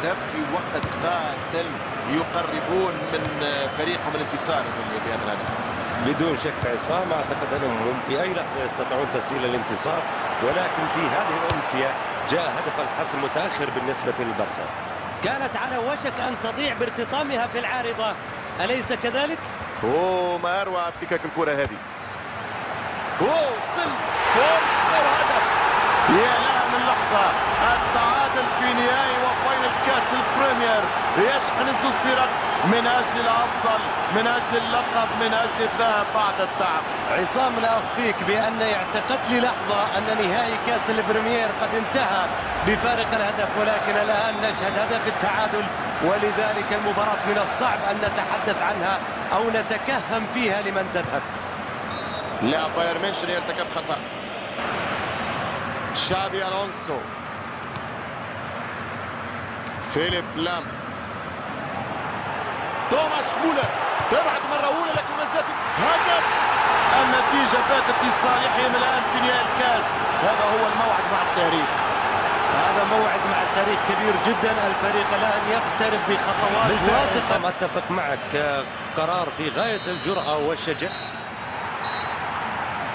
هدف في وقت قاتل يقربون من فريقهم الانتصار بهذا الهدف بدون شك عصام أعتقد أنهم في أي لحظة يستطيعون تسجيل الانتصار ولكن في هذه الأمسية جاء هدف الحسم متأخر بالنسبة للبرسا كانت على وشك أن تضيع بارتطامها في العارضة. أليس كذلك؟ اوه ما اروع افتكاك الكرة هذه. اوه سل فرصه وهدف يا لا من لحظة. كاس البريمير يشحن برقم من أجل الأفضل من أجل اللقب من أجل الذهب بعد التعب. عصام لا أخفيك بأن اعتقدت لي لحظة أن نهائي كأس البريمير قد انتهى بفارق الهدف ولكن الآن نشهد هدف التعادل ولذلك المباراة من الصعب أن نتحدث عنها أو نتكهن فيها لمن تذهب. لاعب بايرن ميونخ يرتكب خطأ. شابي ألونسو. فيليب لام. توماس مولر تبعد مرة أولى لكن ما زالت هدف. النتيجة باتت لصالحهم الآن في نهاية الكاس. هذا هو الموعد مع التاريخ. هذا موعد مع التاريخ كبير جدا. الفريق الآن يقترب بخطوات بالفعل أتفق معك قرار في غاية الجرأة والشجاعة.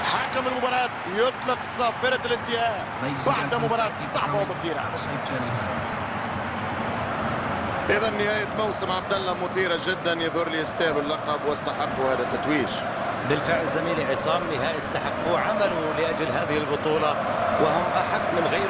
حكم المباراة يطلق صافرة الانتهاء. بعد مباراة صعبة ومثيرة. اذا نهاية موسم عبد الله مثيره جدا يظهر لي يستاهلوا اللقب واستحقوا هذا التتويج. بالفعل زميلي عصام نهائي استحقوا عملوا لأجل هذه البطولة وهم احق من فيها